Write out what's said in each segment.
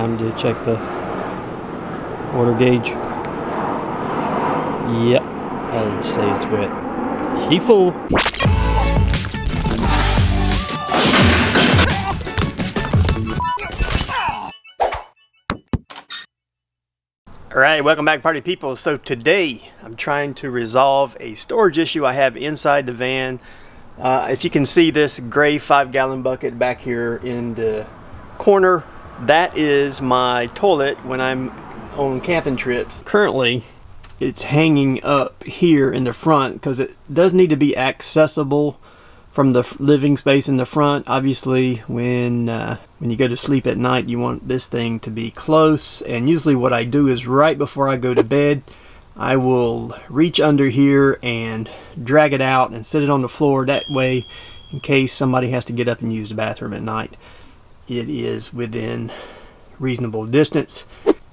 Time to check the water gauge. Yep, I'd say it's wet. He full. Alright, welcome back party people. So today I'm trying to resolve a storage issue I have inside the van. Uh, if you can see this gray five gallon bucket back here in the corner, that is my toilet when I'm on camping trips. Currently it's hanging up here in the front because it does need to be accessible from the living space in the front. Obviously, when uh, when you go to sleep at night, you want this thing to be close. And usually, what I do is right before I go to bed, I will reach under here and drag it out and set it on the floor. That way, in case somebody has to get up and use the bathroom at night, it is within reasonable distance.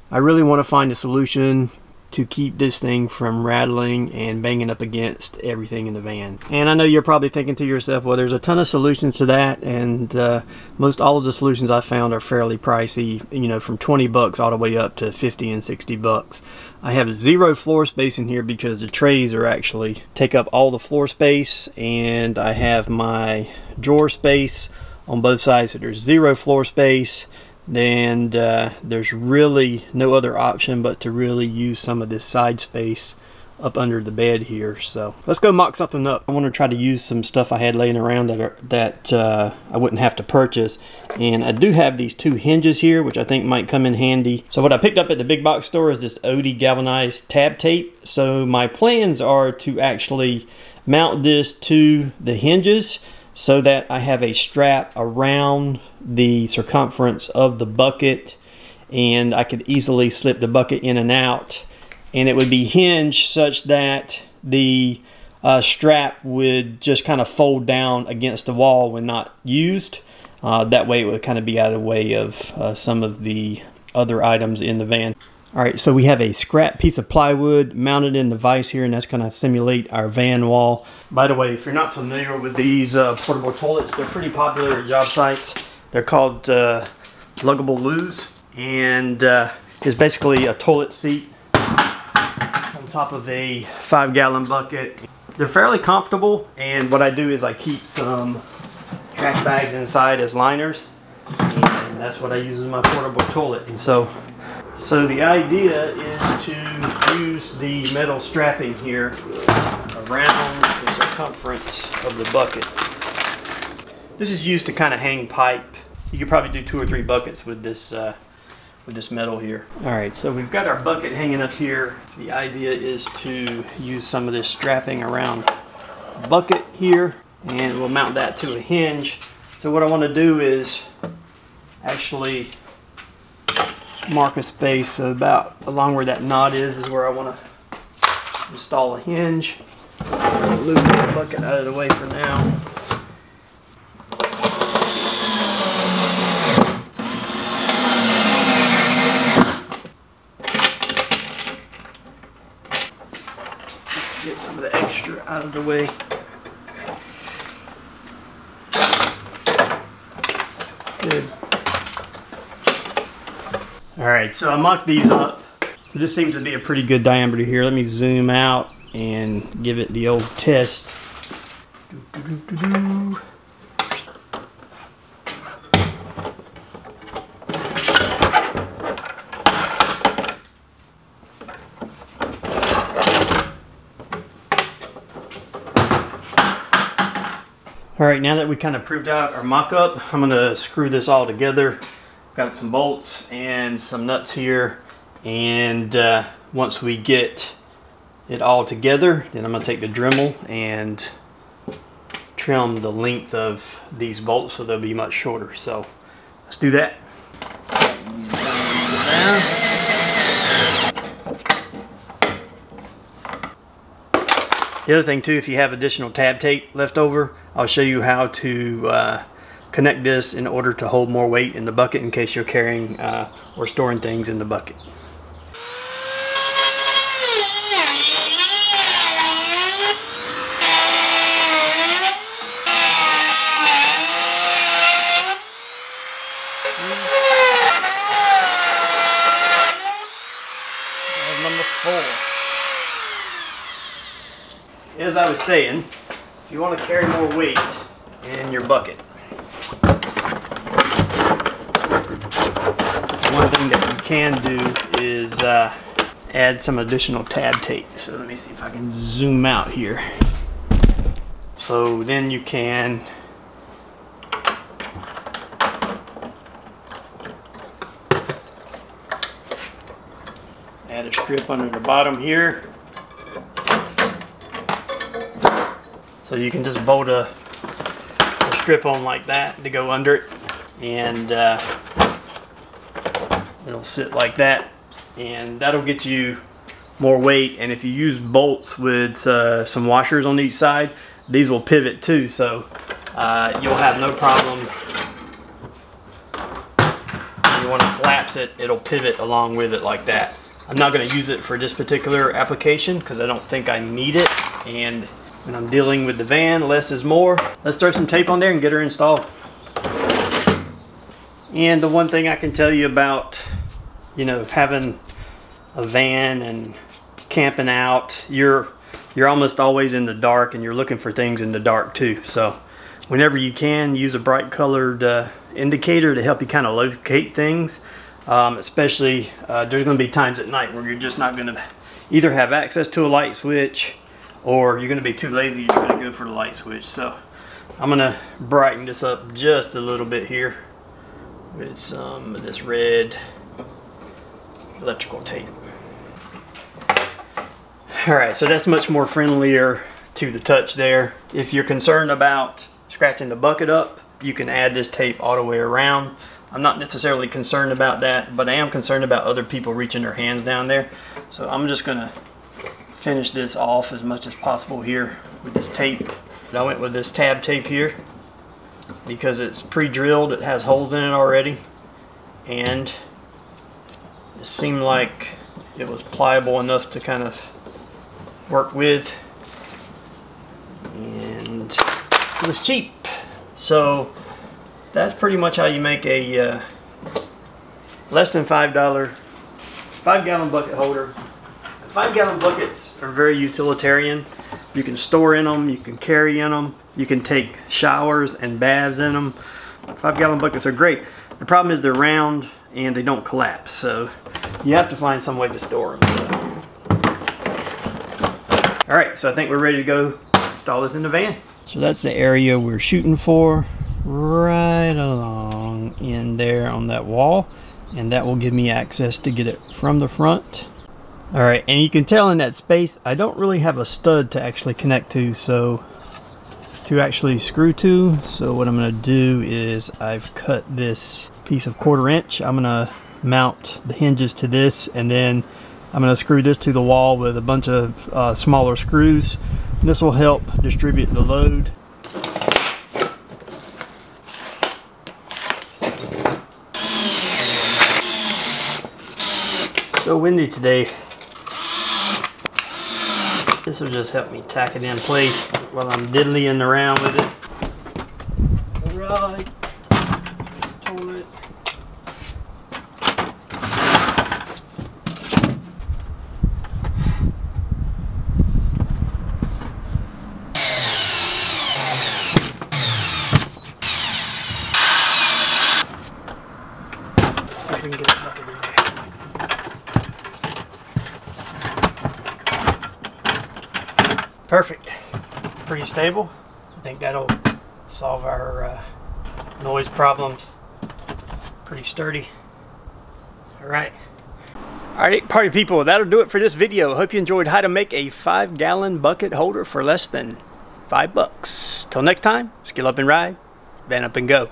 I really want to find a solution to keep this thing from rattling and banging up against everything in the van. And I know you're probably thinking to yourself, well, there's a ton of solutions to that, and uh, most all of the solutions I found are fairly pricey, you know, from 20 bucks all the way up to 50 and 60 bucks. I have zero floor space in here because the trays are actually take up all the floor space, and I have my drawer space on both sides, so there's zero floor space then uh, there's really no other option but to really use some of this side space up under the bed here. So let's go mock something up. I want to try to use some stuff I had laying around that are, that uh, I wouldn't have to purchase and I do have these two hinges here which I think might come in handy. So what I picked up at the big box store is this Oatey galvanized tab tape. So my plans are to actually mount this to the hinges so that I have a strap around the circumference of the bucket and I could easily slip the bucket in and out and it would be hinged such that the uh, strap would just kind of fold down against the wall when not used. Uh, that way it would kind of be out of the way of uh, some of the other items in the van. All right, so we have a scrap piece of plywood mounted in the vise here, and that's going to simulate our van wall. By the way, if you're not familiar with these uh, portable toilets, they're pretty popular at job sites. They're called uh, luggable loos, and uh, it's basically a toilet seat on top of a five gallon bucket. They're fairly comfortable, and what I do is I keep some trash bags inside as liners, and that's what I use as my portable toilet. And so so the idea is to use the metal strapping here around the circumference of the bucket. This is used to kind of hang pipe. You could probably do two or three buckets with this uh, with this metal here. All right, so we've got our bucket hanging up here. The idea is to use some of this strapping around bucket here and we'll mount that to a hinge. So what I want to do is actually mark a space about along where that knot is is where I want to install a hinge. Move the bucket out of the way for now. Get some of the extra out of the way. All right, so I mocked these up. So this seems to be a pretty good diameter here. Let me zoom out and give it the old test. Doo -doo -doo All right, now that we kind of proved out our mock-up, I'm gonna screw this all together got some bolts and some nuts here and uh, once we get it all together then I'm to take the Dremel and trim the length of these bolts so they'll be much shorter. So let's do that. The other thing too if you have additional tab tape left over I'll show you how to uh, connect this in order to hold more weight in the bucket in case you're carrying uh, or storing things in the bucket. number four. As I was saying, if you want to carry more weight in your bucket, one thing that you can do is uh, add some additional tab tape. So let me see if I can zoom out here. So then you can add a strip under the bottom here. So you can just bolt a, a strip on like that to go under it and uh, it'll sit like that. And that'll get you more weight. And if you use bolts with uh, some washers on each side these will pivot too. So uh, you'll have no problem. You want to collapse it it'll pivot along with it like that. I'm not going to use it for this particular application because I don't think I need it. And when I'm dealing with the van less is more. Let's throw some tape on there and get her installed and the one thing I can tell you about you know having a van and camping out, you're you're almost always in the dark and you're looking for things in the dark too. So whenever you can, use a bright colored uh, indicator to help you kind of locate things. Um, especially uh, there's going to be times at night where you're just not going to either have access to a light switch or you're going to be too lazy you're going to go for the light switch. So I'm going to brighten this up just a little bit here with some um, of this red electrical tape. Alright, so that's much more friendlier to the touch there. If you're concerned about scratching the bucket up, you can add this tape all the way around. I'm not necessarily concerned about that, but I am concerned about other people reaching their hands down there. So I'm just going to finish this off as much as possible here with this tape. I went with this tab tape here because it's pre-drilled, it has holes in it already, and it seemed like it was pliable enough to kind of work with. And it was cheap. So that's pretty much how you make a uh, less than five dollar five gallon bucket holder. Five gallon buckets are very utilitarian. You can store in them you can carry in them you can take showers and baths in them five gallon buckets are great the problem is they're round and they don't collapse so you have to find some way to store them so. All right, so I think we're ready to go install this in the van. So that's the area we're shooting for right along in there on that wall. And that will give me access to get it from the front. All right, and you can tell in that space, I don't really have a stud to actually connect to, so to actually screw to. So what I'm gonna do is I've cut this piece of quarter inch. I'm gonna mount the hinges to this and then I'm going to screw this to the wall with a bunch of uh, smaller screws. This will help distribute the load. So windy today. This will just help me tack it in place while I'm diddlying around with it. Stable. I think that'll solve our uh, noise problems. Pretty sturdy. Alright. Alright, party people, that'll do it for this video. Hope you enjoyed how to make a five gallon bucket holder for less than five bucks. Till next time, skill up and ride, van up and go.